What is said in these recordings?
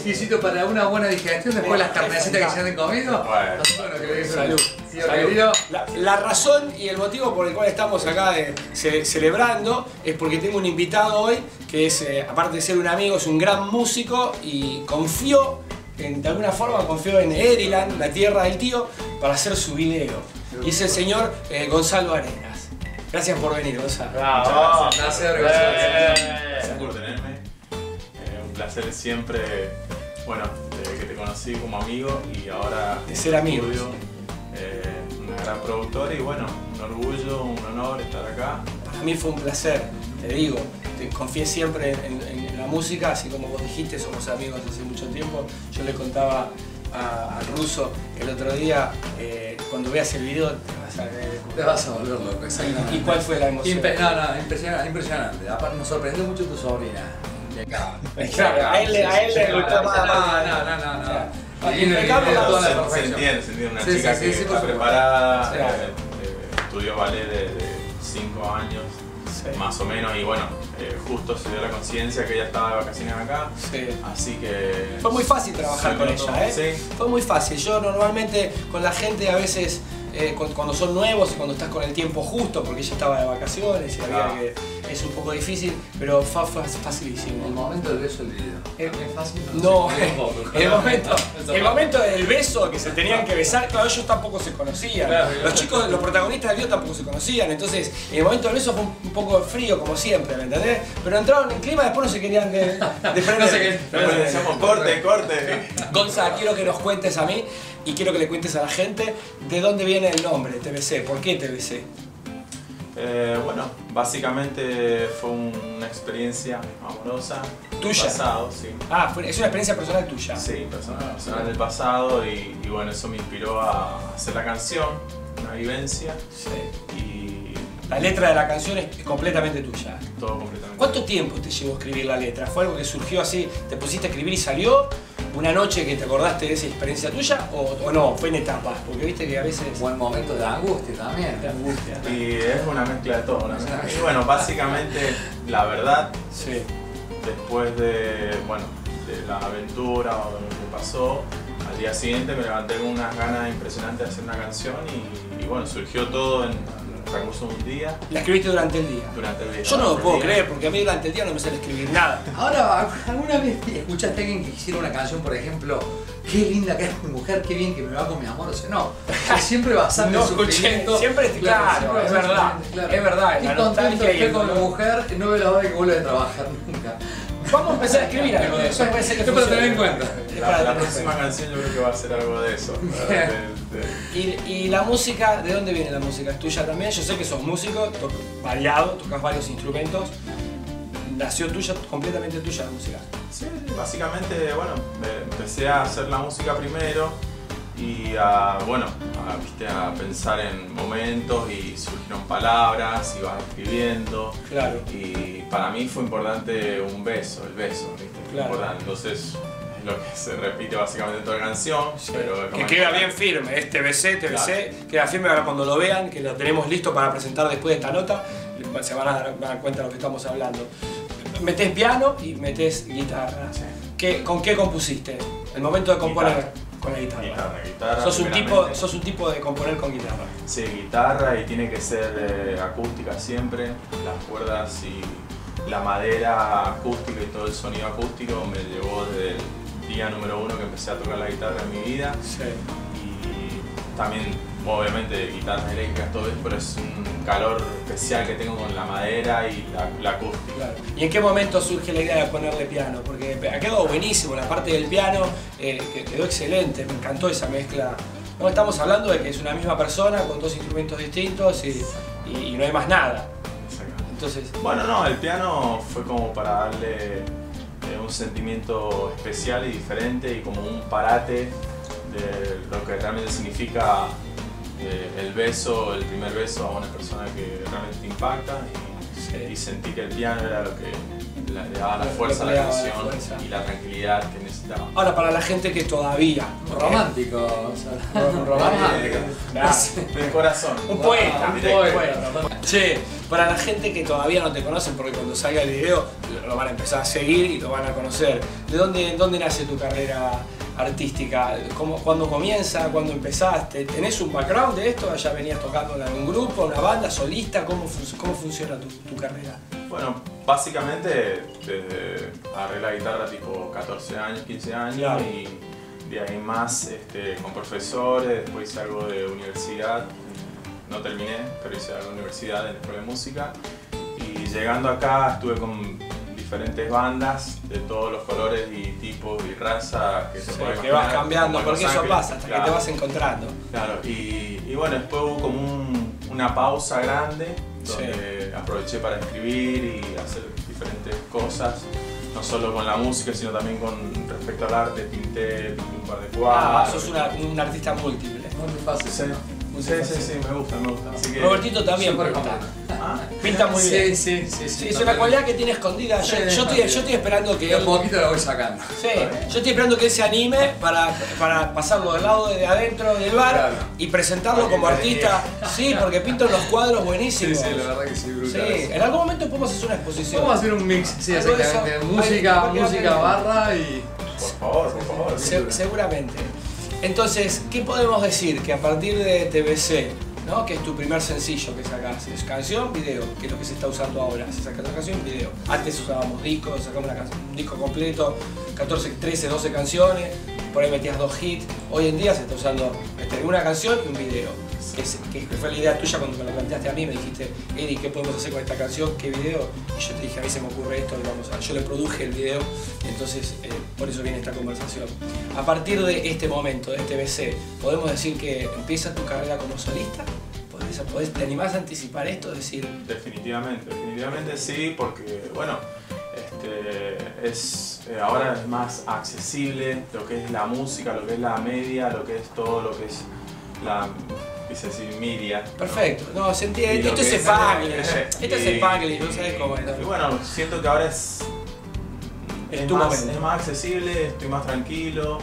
exquisito para una buena digestión después de las carnecitas que se han comido. Bueno. Salud. La, la razón y el motivo por el cual estamos acá eh, ce- celebrando es porque tengo un invitado hoy que es, eh, aparte de ser un amigo, es un gran músico y confió, en, de alguna forma confió en Eriland, la tierra del tío, para hacer su video. Y es el señor eh, Gonzalo Arenas. Gracias por venir, Gonzalo. Bravo. Placer, Eh, Gonzalo. Gracias placer siempre, bueno, desde que te conocí como amigo y ahora De ser estudio, eh, una gran productora y bueno, un orgullo, un honor estar acá. Para mí fue un placer, te digo, te confié siempre en, en- en la música, así como vos dijiste, somos amigos hace mucho tiempo. Yo le contaba a- al ruso el otro día, eh, cuando veas el video te vas a ver. Te vas a volver loco, exactamente. ¿Y cuál fue la emoción? Impe- no, no, impresionante, impresionante. Aparte nos sorprendió mucho tu sobrina. De. Claro, a él, le- a él le gustó más. No, no, no, no. impecable, la se, entiende, se entiende. Una Sí, chica sí, que está preparada, eh, eh, estudió ballet desde 5 años, Sí. más o menos, y bueno, eh, justo se dio la conciencia que ella estaba de vacaciones acá, Sí. así que... Fue muy fácil trabajar con ella, ¿eh? Sí. Fue muy fácil. Yo normalmente con la gente a veces, eh, cu- cuando son nuevos y cuando estás con el tiempo justo, porque ella estaba de vacaciones y había que es un poco difícil, pero fue, fue facilísimo. El momento del beso del video. Eh, ¿Es fácil? No, poco. el momento, el momento del beso que se tenían que besar, claro, ellos tampoco se conocían. Claro. Los chicos, los protagonistas del video tampoco se conocían, entonces el momento del beso fue un poco frío como siempre, ¿me entendés? Pero entraron en clima y después no se querían de, de. No. Después le decíamos corte, corte. Gonza, quiero que nos cuentes a mí y quiero que le cuentes a la gente de dónde viene el nombre, TBC, ¿por qué TBC? Eh, bueno, básicamente fue una experiencia amorosa. ¿Tuya? del Pasado, sí. Ah, es una experiencia personal tuya. Sí, personal, personal del pasado y, y bueno, eso me inspiró a hacer la canción, una vivencia Sí. y La letra de la canción es completamente tuya. todo completamente. ¿Cuánto tiempo te llevó a escribir la letra? ¿Fue algo que surgió así, te pusiste a escribir y salió? ¿Una noche que te acordaste de esa experiencia tuya? ¿O, o no? ¿Fue en etapas? Porque viste que a veces... Buen momento de angustia también. de angustia. Y es una mezcla de todo. una mezcla. Y bueno, básicamente, la verdad, Sí. después de, bueno, de la aventura o de lo que pasó, al día siguiente me levanté con unas ganas impresionantes de hacer una canción y, y bueno, surgió todo en transcurso de un día, La escribiste durante el día. durante el día. Yo no lo puedo día. creer porque a mí durante el día no me sale escribir nada. Ahora, ¿alguna vez escuchaste a alguien que hiciera una canción, por ejemplo, qué linda que es mi mujer, qué bien que me va con mi amor? O sea, no. Siempre basando No en escuché, siempre- claro, siempre es verdad, claro. es verdad, Estoy la contento, y estoy con mi mujer, no veo la hora que vuelva a trabajar nunca. Vamos a empezar a escribir algo de eso. puede ser que Es para tener en cuenta. La, próxima canción yo creo que va a ser algo de eso. de- de- Y, y la música, ¿de dónde viene la música? ¿Es tuya también? Yo sé que sos músico, to- variado, tocas varios instrumentos. ¿Nació tuya, completamente tuya la música? Sí, básicamente, bueno, empecé a hacer la música primero y a, bueno, a, viste, a pensar en momentos y surgieron palabras, ibas escribiendo Claro. y para mí fue importante un beso, el beso, viste, fue Claro. importante. Entonces es lo que se repite básicamente en toda la canción, pero que queda bien firme, es TBC, TBC, queda firme ahora cuando lo vean, que lo tenemos listo para presentar después de esta nota, se van a dar, van a dar cuenta de lo que estamos hablando. Metés piano y metés guitarra. Sí. ¿Qué- ¿Con qué compusiste? El momento de componer Guitarra. Con la guitarra. Guitarra, guitarra. sos, un tipo, sos un tipo de componer con guitarra. Sí, guitarra y tiene que ser eh, acústica siempre, las cuerdas y la madera acústica y todo el sonido acústico me llevó desde el día número uno que empecé a tocar la guitarra en mi vida Sí. y también obviamente guitarras eléctricas todo eso, pero es un calor especial que tengo con la madera y la, la acústica. Claro. ¿Y en qué momento surge la idea de ponerle piano? Porque ha quedado buenísimo la parte del piano, eh, que quedó excelente, me encantó esa mezcla. No estamos hablando de que es una misma persona con dos instrumentos distintos y, y- y no hay más nada. Exactamente. Entonces, Bueno, no, el piano fue como para darle eh, un sentimiento especial y diferente y como un parate de lo que realmente significa eh, el beso, el primer beso a una persona que realmente te impacta y, Sí. y sentí que el piano era lo que la, le daba la fuerza a la canción fuerza. y la tranquilidad que necesitaba. Ahora, para la gente que todavía. Romántico. o sea, Un romántico. Claro. Del corazón. Un poeta, un directo, poeta. Che, para la gente que todavía no te conocen, porque cuando salga el video lo van a empezar a seguir y lo van a conocer. ¿De dónde, dónde nace tu carrera artística? ¿Cómo, ¿Cuándo comienza? ¿Cuándo empezaste? ¿Tenés un background de esto? ¿Ya venías tocando en algún grupo, una banda, solista? ¿Cómo, fun- cómo funciona tu, tu carrera? Bueno, básicamente desde agarré la guitarra tipo 14 años, 15 años Claro. y de ahí más este, con profesores, después hice algo de universidad, no terminé, pero hice algo de universidad en la escuela de música y llegando acá estuve con diferentes bandas de todos los colores y tipos y raza que se puede que vas cambiando, porque eso pasa, hasta que claro. te vas encontrando. Claro, y, y bueno, después hubo como un- una pausa grande donde aproveché para escribir y hacer diferentes cosas, no solo con la música, sino también con respecto al arte, pinté, pinté un par de Ah, cuadros. sos una- un artista múltiple. Muy fácil. Sí, sí, sí, sí, me gusta, me gusta. Así que, Robertito también Súper pinta. Ah, Pinta muy bien. Sí, sí, sí. Sí, es una cualidad que tiene escondida. Yo, Sí, yo estoy, yo estoy esperando que él. poquito la voy sacando. Sí, yo estoy esperando que él se anime para, para pasarlo del lado de adentro del bar Claro. y presentarlo Porque como artista. Sí, porque pinta unos cuadros Sí, buenísimos. sí, la verdad que sí, Sí, brutal. en algún momento podemos hacer una exposición. Vamos a hacer un mix, sí, exactamente. Música, música, barra y. por favor, por favor. Se- seguramente. Entonces, ¿qué podemos decir? Que a partir de TBC, ¿no? que es tu primer sencillo que sacas, es canción, video, que es lo que se está usando ahora. Se saca una canción, video. Antes usábamos discos, sacamos un disco completo, 14, 13, 12 canciones, por ahí metías dos hits. Hoy en día se está usando este, una canción y un video. Que, fue la idea tuya cuando me lo planteaste a mí, me dijiste, Eddie, ¿qué podemos hacer con esta canción? ¿Qué video? Y yo te dije, a mí se me ocurre esto, vamos a... yo le produje el video, entonces eh, por eso viene esta conversación. A partir de este momento, de este BC, ¿podemos decir que empieza tu carrera como solista? ¿Podés, podés- ¿Te animás a anticipar esto? Decir, Definitivamente, definitivamente sí, porque bueno, este, es, eh, ahora es más accesible lo que es la música, lo que es la media, lo que es todo lo que es la, decir, media. ¿no? perfecto, no, se entiende, esto es Spanglish, esto es Spanglish, no sabes cómo es. Y bueno, siento que ahora es, Es es, más, es más accesible, estoy más tranquilo,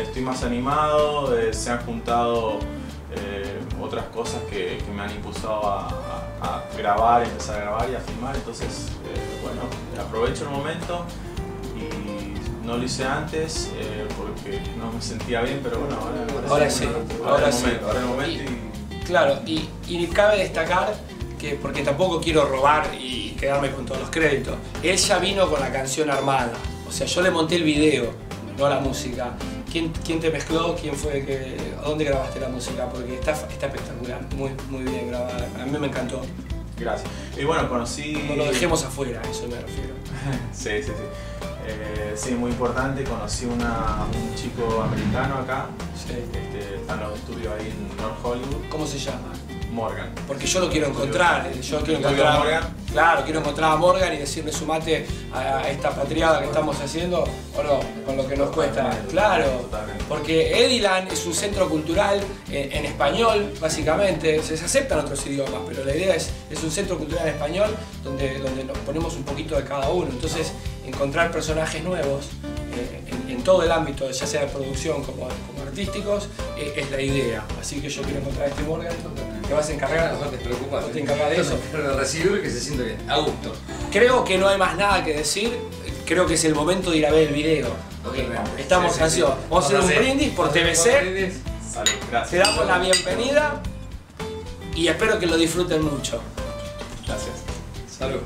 estoy más animado, eh, se han juntado eh, otras cosas que, que me han impulsado a, a- a grabar, empezar a grabar y a filmar, entonces eh, bueno, aprovecho el momento y no lo hice antes eh, porque no me sentía bien, pero bueno, ahora, Ahora sí, ahora, ahora el sí. momento, ahora el momento y, Claro, y, y cabe destacar que, porque tampoco quiero robar y quedarme con todos los créditos, él ya vino con la canción armada, o sea, yo le monté el video, no la música. ¿Quién, quién te mezcló? ¿Quién fue que, a dónde grabaste la música? Porque está, está espectacular, muy, muy bien grabada, a mí me encantó. gracias. Y bueno, conocí... No lo dejemos afuera, a eso me refiero. Sí, sí, sí. Eh, sí, muy importante. Conocí una, un chico americano acá. Sí. Este, está en los estudios ahí en North Hollywood. ¿Cómo se llama? Morgan. Porque yo lo quiero encontrar, eh, yo quiero ¿Estudio encontrar Morgan? Claro, quiero encontrar a Morgan y decirle sumate a esta patriada que estamos haciendo, o no, con lo que nos cuesta. Claro, porque Ediland es un centro cultural en, en español, básicamente, se, se aceptan otros idiomas, pero la idea es, es un centro cultural en español donde, donde nos ponemos un poquito de cada uno. Entonces, encontrar personajes nuevos eh, en, en todo el ámbito, ya sea de producción como, como artísticos, eh, es la idea. Así que yo quiero encontrar a este Morgan, te vas a encargar No te preocupes. No te encargas de eso. Pero recibir que se siente bien, a gusto. Creo que no hay más nada que decir. Creo que es el momento de ir a ver el video. Totalmente. Estamos Sí, sí, ansiosos. sí. Vamos a hacer un brindis por TBC. gracias. Te damos la bienvenida y espero que lo disfruten mucho. Gracias. Salud.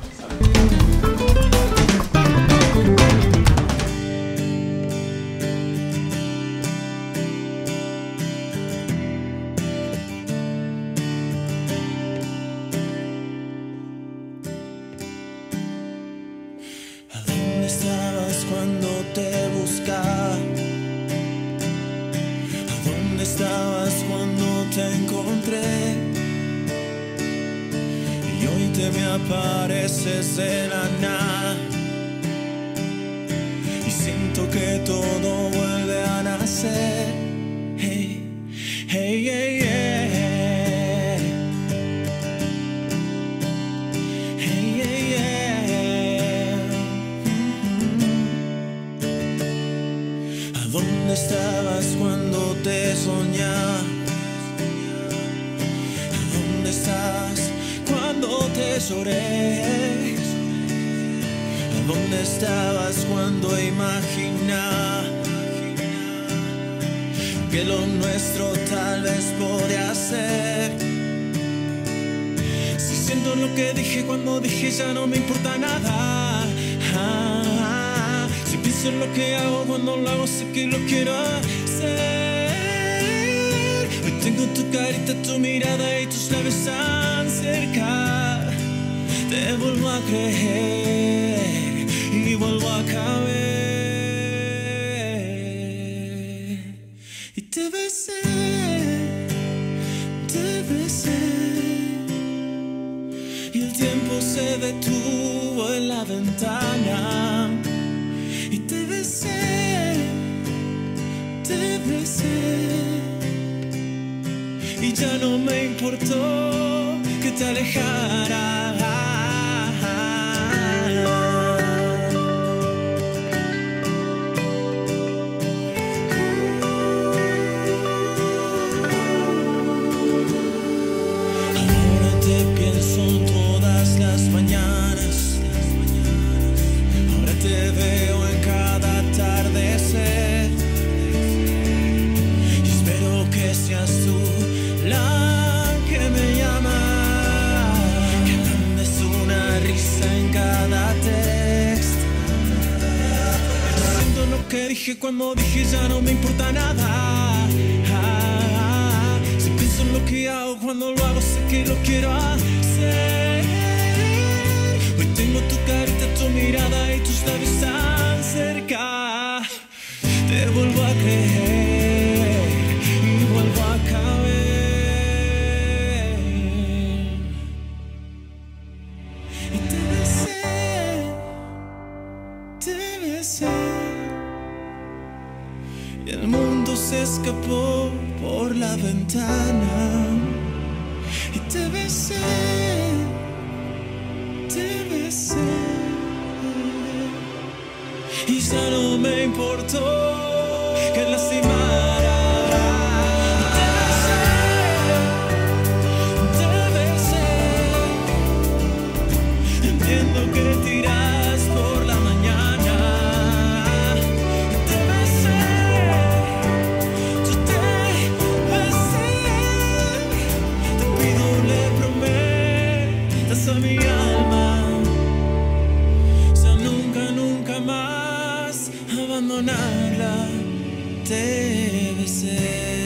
me apareces de la nada y siento que todo vuelve a nacer. Hey, hey, yeah. Hey, ¿A dónde estabas cuando te soñaba? ¿A dónde estabas? Cuando imaginaba que lo nuestro tal vez podía ser? Si siento lo que dije cuando dije ya no me importa nada. Si pienso en lo que hago cuando lo hago sé que lo quiero hacer. Hoy tengo tu carita, tu mirada y tus labios tan cerca. Te vuelvo a creer y vuelvo a caber. Y te besé, te besé. Y el tiempo se detuvo en la ventana. Y te besé, te besé. Y ya no me importó que te alejaras. Dije cuando dije ya no me importa nada. Si pienso en lo que hago cuando lo hago sé que lo quiero hacer. Hoy tengo tu carita, tu mirada y tus labios tan cerca. Te vuelvo a creer escapó por la ventana. Y te besé, te besé. Y ya no me importó. debe ser.